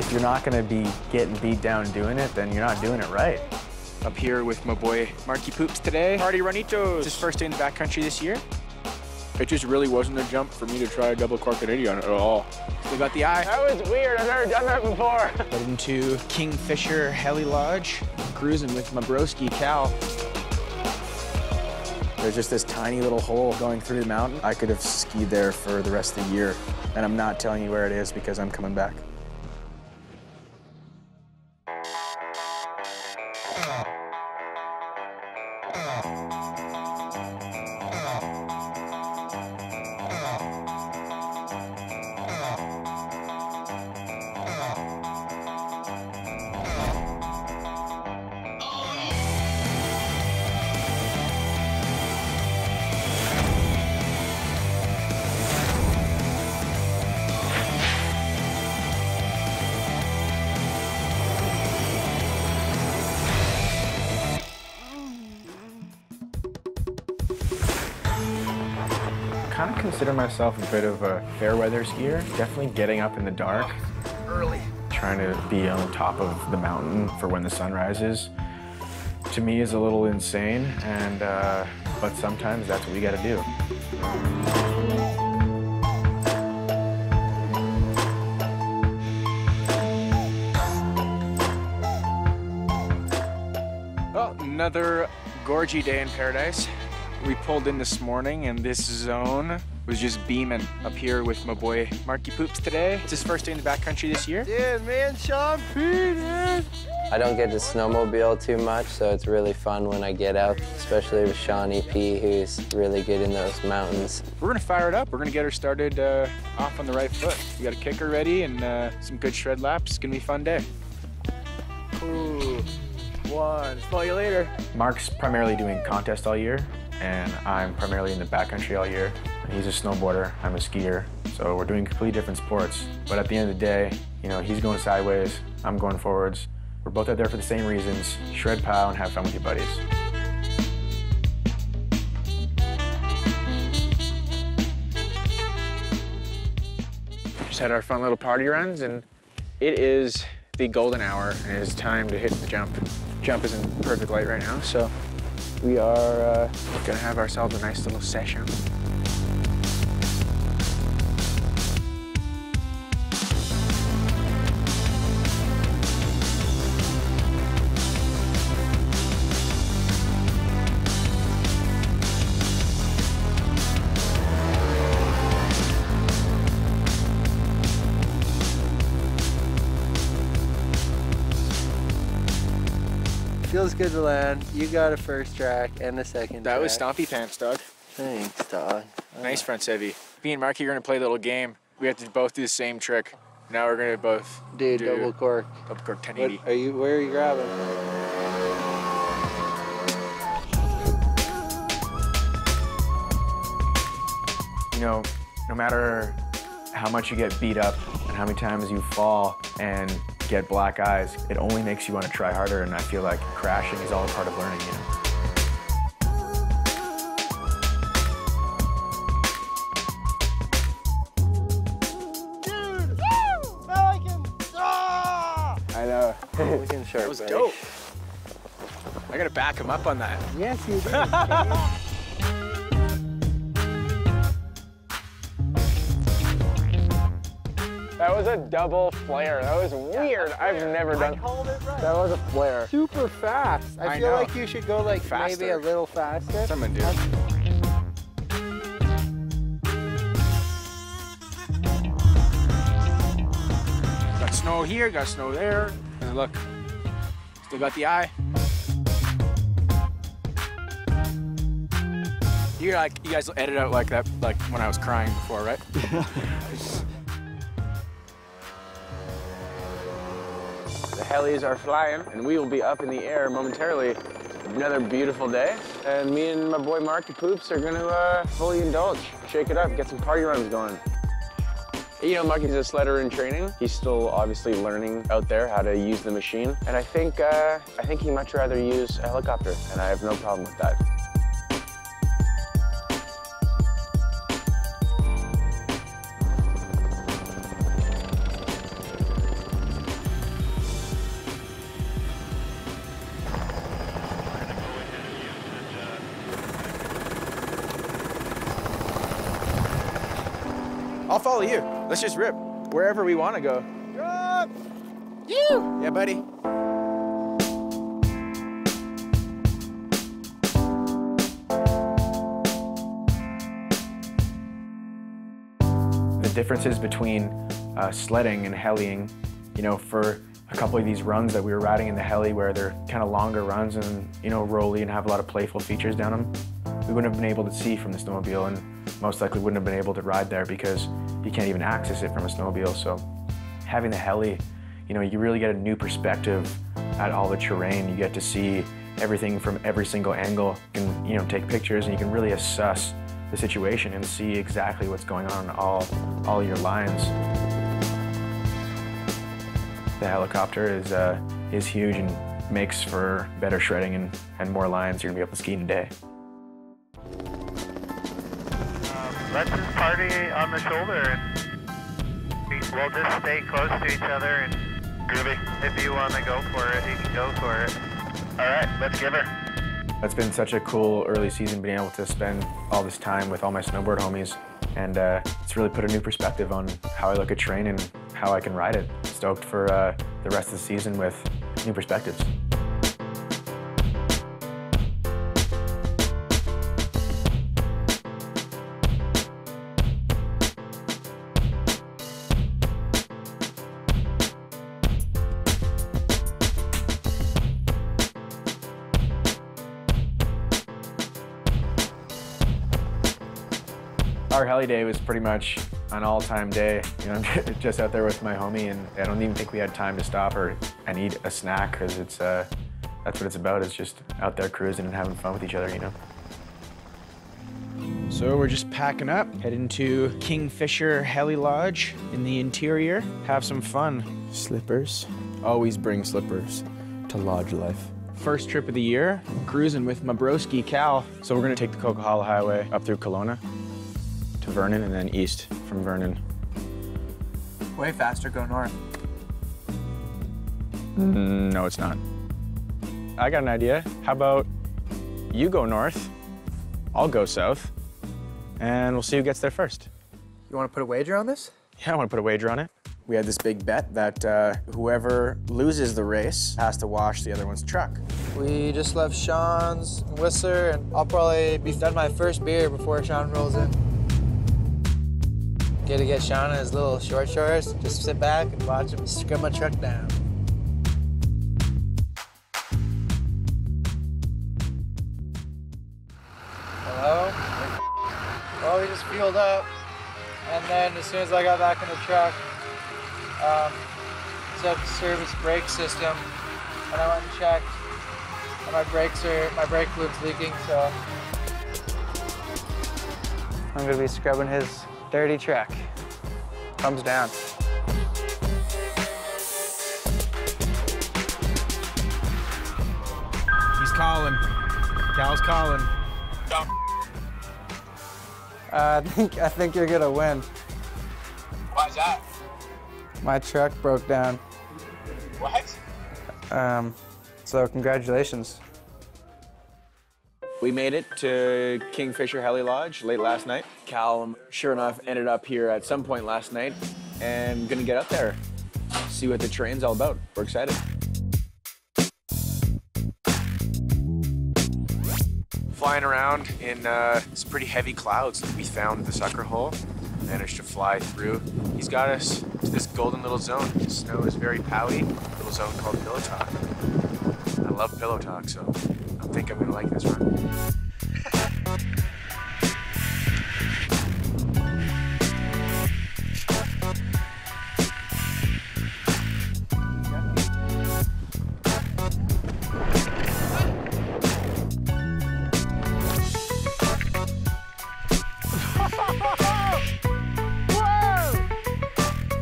If you're not gonna be getting beat down doing it, then you're not doing it right. Up here with my boy Marky Poops today. Party Ranitos. It's his first day in the backcountry this year. It just really wasn't a jump for me to try a double cork on it at all. We got the eye. That was weird. I've never done that before. Headed into Kingfisher Heli Lodge. Cruising with my broski Cal. There's just this tiny little hole going through the mountain. I could have skied there for the rest of the year, and I'm not telling you where it is because I'm coming back. Kind of consider myself a bit of a fair weather skier. Definitely getting up in the dark. Early. Trying to be on top of the mountain for when the sun rises. To me is a little insane, and uh, but sometimes that's what we got to do. Well, another gorgy day in paradise. We pulled in this morning and this zone was just beaming up here with my boy Marky Poops today. It's his first day in the backcountry this year. Dude, man, Sean P, dude. I don't get to snowmobile too much, so it's really fun when I get out, especially with Shawnee P, who's really good in those mountains. We're gonna fire it up. We're gonna get her started uh, off on the right foot. We got a kicker ready and uh, some good shred laps. It's gonna be a fun day. Ooh, one. Smell you later. Mark's primarily doing contest all year, and I'm primarily in the backcountry all year. He's a snowboarder, I'm a skier, so we're doing completely different sports. But at the end of the day, you know, he's going sideways, I'm going forwards. We're both out there for the same reasons, shred pow and have fun with your buddies. Just had our fun little party runs and it is the golden hour and it is time to hit the jump. Jump is in perfect light right now, so we are uh, gonna have ourselves a nice little session. Feels good to land. You got a first track and a second That was. Stompy Pants, dog. Thanks, dog. Nice front sevy. Me and Marky are gonna play a little game. We have to both do the same trick. Now we're gonna both Dude, do double cork. double cork What 1080. are you? Where are you grabbing? You know, no matter how much you get beat up and how many times you fall and get black eyes, it only makes you want to try harder. And I feel like crashing is all a part of learning, you know. Ah! I know. Looking sharp. That was buddy. dope. I gotta back him up on that. Yes, you did. That was a double flare. That was weird. I've never done. That was a flare. Super fast. I, I feel know. like you should go like maybe a little faster. Someone do. Got snow here, got snow there. And look, still got the eye. You like you guys edit out like that, like when I was crying before, right? helis are flying, and we will be up in the air momentarily. Another beautiful day, and me and my boy Marky Poops are gonna uh, fully indulge, shake it up, get some party runs going. You know, Marky's a sledder in training. He's still obviously learning out there how to use the machine, and I think uh, I think he'd much rather use a helicopter, and I have no problem with that. Follow you. Let's just rip wherever we want to go. Drop! You! Yeah, buddy. The differences between uh, sledding and heliing, you know, for a couple of these runs that we were riding in the heli where they're kind of longer runs and, you know, rolly and have a lot of playful features down them, we wouldn't have been able to see from the snowmobile and most likely wouldn't have been able to ride there because you can't even access it from a snowmobile. So having the heli, you know, you really get a new perspective at all the terrain. You get to see everything from every single angle. You can, you know, take pictures and you can really assess the situation and see exactly what's going on in all, all your lines. The helicopter is, uh, is huge and makes for better shredding and, and more lines you're gonna be able to ski in a day. Let's just party on the shoulder and we'll just stay close to each other and groovy. If you want to go for it, you can go for it. All right, let's give her. It's been such a cool early season being able to spend all this time with all my snowboard homies and uh, it's really put a new perspective on how I look at terrain and how I can ride it. Stoked for uh, the rest of the season with new perspectives. Heli day was pretty much an all-time day. You know, just out there with my homie, and I don't even think we had time to stop or and eat a snack because it's uh, that's what it's about. It's just out there cruising and having fun with each other. You know. So we're just packing up, heading to Kingfisher Heli Lodge in the interior. Have some fun. Slippers. Always bring slippers to lodge life. First trip of the year, cruising with my broski Cal. So we're gonna take the Coquihalla Highway up through Kelowna to Vernon and then east from Vernon. Way faster go north. Mm, No, it's not. I got an idea. How about you go north, I'll go south, and we'll see who gets there first. You want to put a wager on this? Yeah, I want to put a wager on it. We had this big bet that uh, whoever loses the race has to wash the other one's truck. We just left Sean's in Whistler, and I'll probably be done my first beer before Sean rolls in. Get to get in his little short shorts, just sit back and watch him scrub my truck down. Hello? Well, we just fueled up, and then as soon as I got back in the truck, um, took service brake system, and I went and checked, and my brakes are, my brake fluid's leaking, so. I'm gonna be scrubbing his dirty truck. Thumbs down. He's calling. Cal's calling. Uh, I think I think you're gonna win. Why's that? My truck broke down. What? Um, so congratulations. We made it to Kingfisher Heli Lodge late last night. Cal, sure enough, ended up here at some point last night and gonna get up there, see what the terrain's all about. We're excited. Flying around in uh, some pretty heavy clouds. We found the sucker hole, managed to fly through. He's got us to this golden little zone. The snow is very powy, little zone called Talk. I love Pillow Talk, so I think I'm gonna like this run.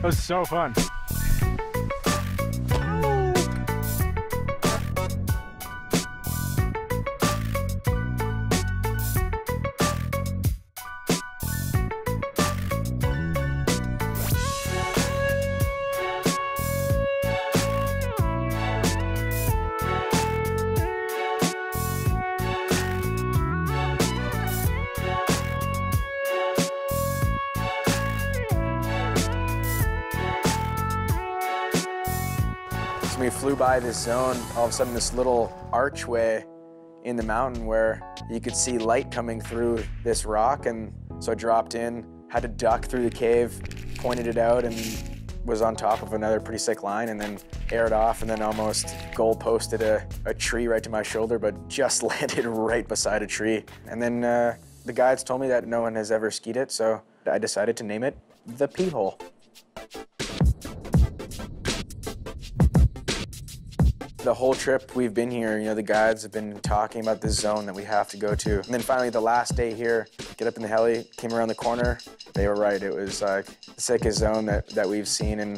That was so fun. Flew by this zone, all of a sudden this little archway in the mountain where you could see light coming through this rock. And so I dropped in, had to duck through the cave, pointed it out, and was on top of another pretty sick line and then aired off and then almost goal posted a, a tree right to my shoulder, but just landed right beside a tree. And then uh, the guides told me that no one has ever skied it, so I decided to name it the Pee Hole. The whole trip we've been here, you know, the guides have been talking about this zone that we have to go to. And then finally, the last day here, get up in the heli, came around the corner. They were right. It was like the sickest zone that, that we've seen, and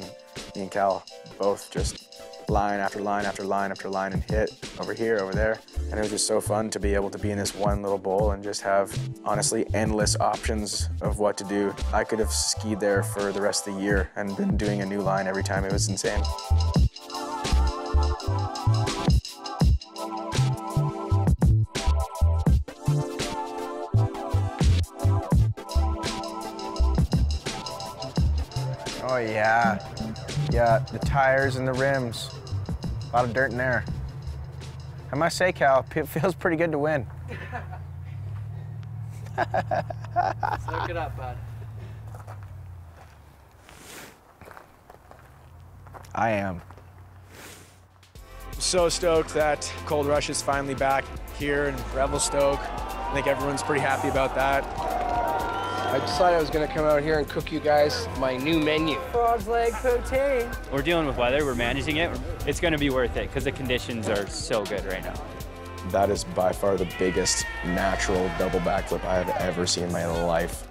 me and Cal both just line after line after line after line and hit over here, over there. And it was just so fun to be able to be in this one little bowl and just have, honestly, endless options of what to do. I could have skied there for the rest of the year and been doing a new line every time. It was insane. Yeah, yeah, the tires and the rims. A lot of dirt in there. I must say, Cal, it feels pretty good to win. Soak it up, bud. I am. So stoked that Cold Rush is finally back here in Revelstoke. I think everyone's pretty happy about that. I decided I was going to come out here and cook you guys my new menu. Frog's leg poutine. We're dealing with weather, we're managing it. It's going to be worth it because the conditions are so good right now. That is by far the biggest natural double backflip I have ever seen in my life.